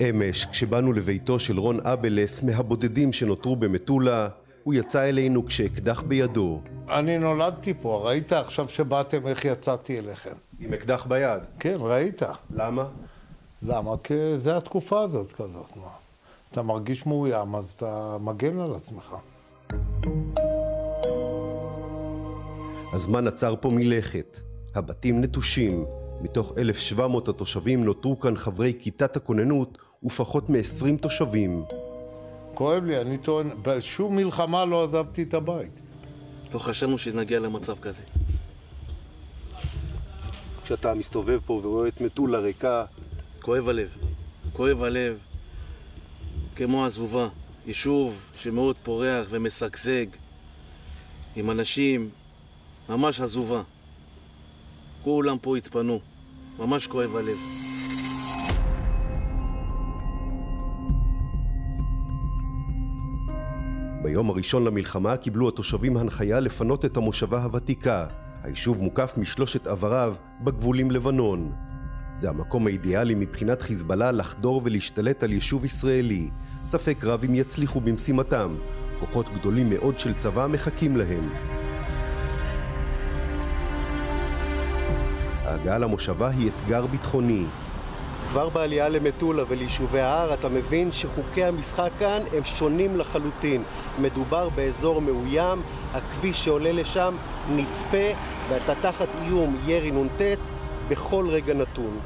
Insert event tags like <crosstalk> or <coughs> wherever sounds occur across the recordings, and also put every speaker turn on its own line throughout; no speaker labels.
אמש, כשבאנו לביתו של רון אבלס, מהבודדים שנותרו במטולה, הוא יצא אלינו כשאקדח בידו.
אני נולדתי פה, ראית עכשיו שבאתם איך יצאתי אליכם?
עם אקדח ביד.
כן, ראית.
למה?
למה? כי זה התקופה הזאת כזאת, מה. אתה מרגיש מאוים, אז אתה מגן על עצמך.
הזמן עצר פה מלכת. הבתים נטושים. מתוך 1,700 התושבים נותרו כאן חברי כיתת הכוננות ופחות מ-20 תושבים.
כואב לי, אני טוען, בשום מלחמה לא עזבתי את הבית.
לא חשבנו שנגיע למצב כזה.
כשאתה מסתובב פה ורואה את מטולה ריקה,
כואב הלב. כואב הלב. כמו עזובה. יישוב שמאוד פורח ומשגשג, עם אנשים, ממש עזובה. כולם פה התפנו. ממש כואב הלב.
ביום הראשון למלחמה קיבלו התושבים הנחיה לפנות את המושבה הוותיקה. היישוב מוקף משלושת עבריו בגבול לבנון. זה המקום האידיאלי מבחינת חיזבאללה לחדור ולהשתלט על יישוב ישראלי. ספק רב אם יצליחו במשימתם. כוחות גדולים מאוד של צבא מחכים להם. ההגעה למושבה היא אתגר ביטחוני. כבר בעלייה למטולה וליישובי ההר אתה מבין שחוקי המשחק כאן הם שונים לחלוטין. מדובר באזור מאוים, הכביש שעולה לשם נצפה ואתה תחת איום ירי נ"ט בכל רגע נתון.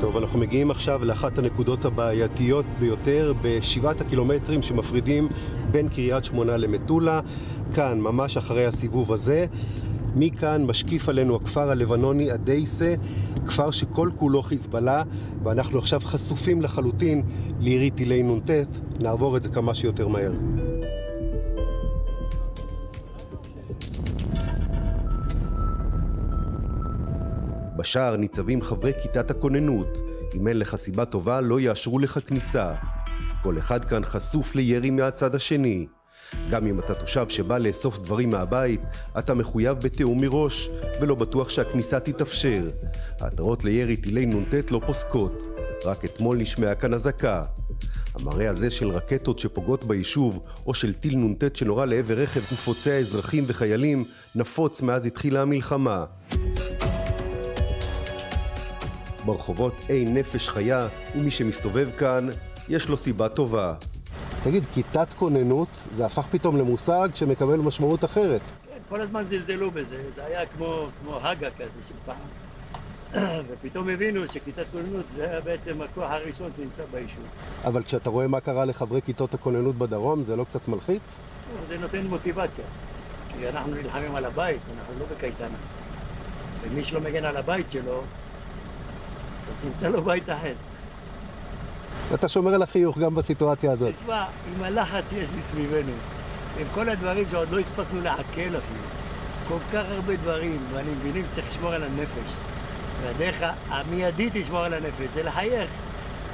טוב, אנחנו מגיעים עכשיו לאחת הנקודות הבעייתיות ביותר בשבעת הקילומטרים שמפרידים בין קריית שמונה למטולה. כאן, ממש אחרי הסיבוב הזה. מכאן משקיף עלינו הכפר הלבנוני אדייסה, כפר שכל כולו חיזבאללה, ואנחנו עכשיו חשופים לחלוטין לירי טילי נ"ט. נעבור את זה כמה שיותר מהר. בשער ניצבים חברי כיתת הכוננות. אם אין לך סיבה טובה, לא יאשרו לך כניסה. כל אחד כאן חשוף לירי מהצד השני. גם אם אתה תושב שבא לאסוף דברים מהבית, אתה מחויב בתיאום מראש, ולא בטוח שהכניסה תתאפשר. ההתראות לירי טילי נ"ט לא פוסקות. רק אתמול נשמעה כאן אזעקה. המראה הזה של רקטות שפוגעות ביישוב, או של טיל נ"ט שנורה לעבר רכב ופוצע אזרחים וחיילים, נפוץ מאז התחילה המלחמה. ברחובות אין נפש חיה, ומי שמסתובב כאן, יש לו סיבה טובה. תגיד, כיתת כוננות, זה הפך פתאום למושג שמקבל משמעות אחרת.
כן, כל הזמן זלזלו בזה, זה היה כמו, כמו הגה כזה של פעם. <coughs> ופתאום הבינו שכיתת כוננות זה היה בעצם הכוח הראשון שנמצא ביישוב.
אבל כשאתה רואה מה קרה לחברי כיתות הכוננות בדרום, זה לא קצת מלחיץ?
זה נותן מוטיבציה. כי אנחנו נלחמים על הבית, אנחנו לא בקייטנה. ומי שלא מגן על הבית שלו, אז ימצא לו בית אחר.
ואתה שומר על החיוך גם בסיטואציה הזאת.
תשמע, עם הלחץ שיש מסביבנו, עם כל הדברים שעוד לא הספקנו לעכל אפילו, כל כך הרבה דברים, ואני מבינים שצריך לשמור על הנפש. והדרך המיידית לשמור על הנפש זה לחייך,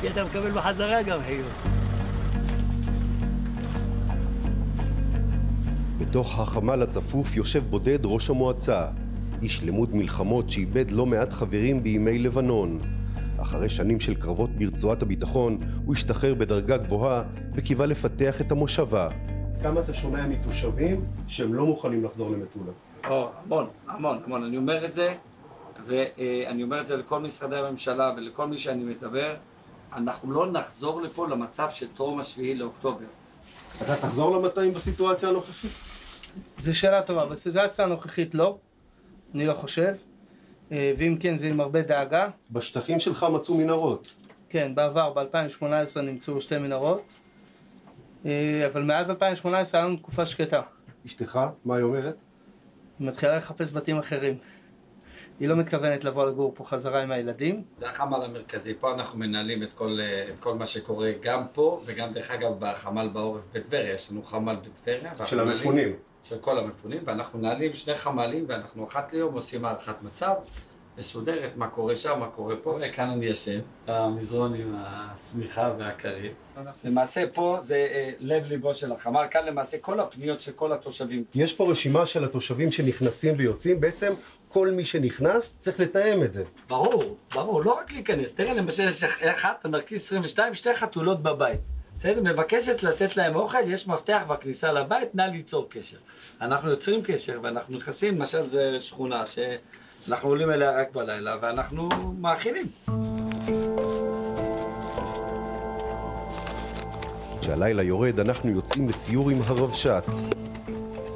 כי אתה מקבל בחזרה גם חיוך.
בתוך החמ"ל הצפוף יושב בודד ראש המועצה, איש למוד מלחמות שאיבד לא מעט חברים בימי לבנון. אחרי שנים של קרבות ברצועת הביטחון, הוא השתחרר בדרגה גבוהה וקיווה לפתח את המושבה. כמה אתה שומע מתושבים שהם לא מוכנים לחזור למטולה?
או, המון, המון, המון. אני אומר את זה, ואני אומר את זה לכל משרדי הממשלה ולכל מי שאני מדבר, אנחנו לא נחזור לפה למצב של טרום השביעי לאוקטובר.
אתה תחזור למטעים בסיטואציה הנוכחית?
זו שאלה טובה. בסיטואציה הנוכחית לא, אני לא חושב. אה, ואם כן זה עם הרבה דאגה.
בשטחים שלך מצאו מנהרות.
כן, בעבר, ב-2018 נמצאו שתי מנהרות. אה, אבל מאז 2018 היה לנו תקופה שקטה.
אשתך, מה היא אומרת?
היא מתחילה לחפש בתים אחרים. היא לא מתכוונת לבוא לגור פה חזרה עם הילדים.
זה החמ"ל המרכזי, פה אנחנו מנהלים את כל, אה, את כל מה שקורה גם פה, וגם דרך אגב בחמ"ל בעורף בטבריה, יש לנו חמ"ל בטבריה.
של המפונים.
של כל המפונים, ואנחנו מנהלים שני חמ"לים, ואנחנו אחת ליום עושים הערכת מצב, מסודרת, מה קורה שם, מה קורה פה, וכאן אני ישן, המזרון עם השמיכה והכרית. למעשה פה זה אה, לב ליבו של החמ"ל, כאן למעשה כל הפניות של כל התושבים.
יש פה רשימה של התושבים שנכנסים ויוצאים, בעצם כל מי שנכנס צריך לתאם את זה.
ברור, ברור, לא רק להיכנס. תראה, למשל, יש אחת, הנרקיס 22, שתי חתולות בבית. בסדר? מבקשת לתת להם אוכל, יש מפתח בכניסה לבית, נא ליצור קשר. אנחנו יוצרים קשר ואנחנו נכנסים, למשל זו שכונה שאנחנו עולים אליה רק בלילה ואנחנו מאכילים.
כשהלילה יורד אנחנו יוצאים לסיור עם הרבש"ץ.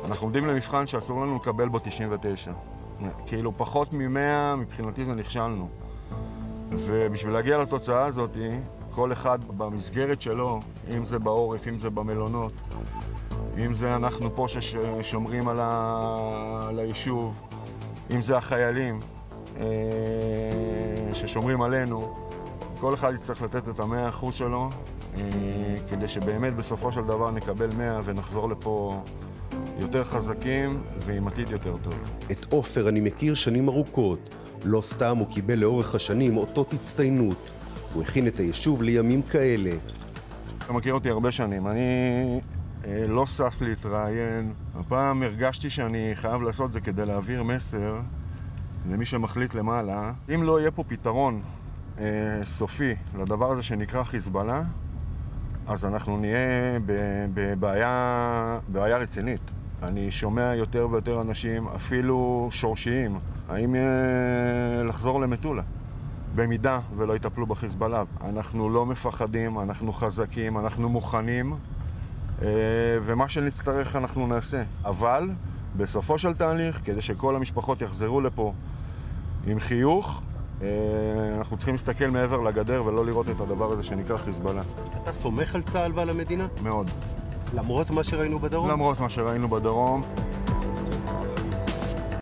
אנחנו עומדים למבחן שאסור לנו לקבל בו 99. כאילו פחות מ-100 מבחינתי זה נכשלנו. ובשביל להגיע לתוצאה הזאת, כל אחד במסגרת שלו, אם זה בעורף, אם זה במלונות, אם זה אנחנו פה ששומרים על, ה... על היישוב, אם זה החיילים אה, ששומרים עלינו, כל אחד יצטרך לתת את המאה אחוז שלו אה, כדי שבאמת בסופו של דבר נקבל מאה ונחזור לפה יותר חזקים ועם עתיד יותר טוב.
את עופר אני מכיר שנים ארוכות. לא סתם הוא קיבל לאורך השנים אותות הצטיינות. הוא הכין את היישוב לימים כאלה.
אתה מכיר אותי הרבה שנים, אני אה, לא שש להתראיין. הפעם הרגשתי שאני חייב לעשות זה כדי להעביר מסר למי שמחליט למעלה. אם לא יהיה פה פתרון אה, סופי לדבר הזה שנקרא חיזבאללה, אז אנחנו נהיה בבעיה רצינית. אני שומע יותר ויותר אנשים, אפילו שורשיים, האם אה, לחזור למטולה. במידה ולא יטפלו בחיזבאללה. אנחנו לא מפחדים, אנחנו חזקים, אנחנו מוכנים, אה, ומה שנצטרך אנחנו נעשה. אבל בסופו של תהליך, כדי שכל המשפחות יחזרו לפה עם חיוך, אה, אנחנו צריכים להסתכל מעבר לגדר ולא לראות את הדבר הזה שנקרא חיזבאללה.
אתה סומך על צה"ל ועל המדינה?
מאוד.
למרות מה שראינו בדרום?
למרות מה שראינו בדרום.